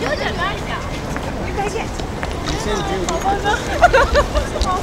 就简单一点。没关系。好棒。哈哈哈哈哈。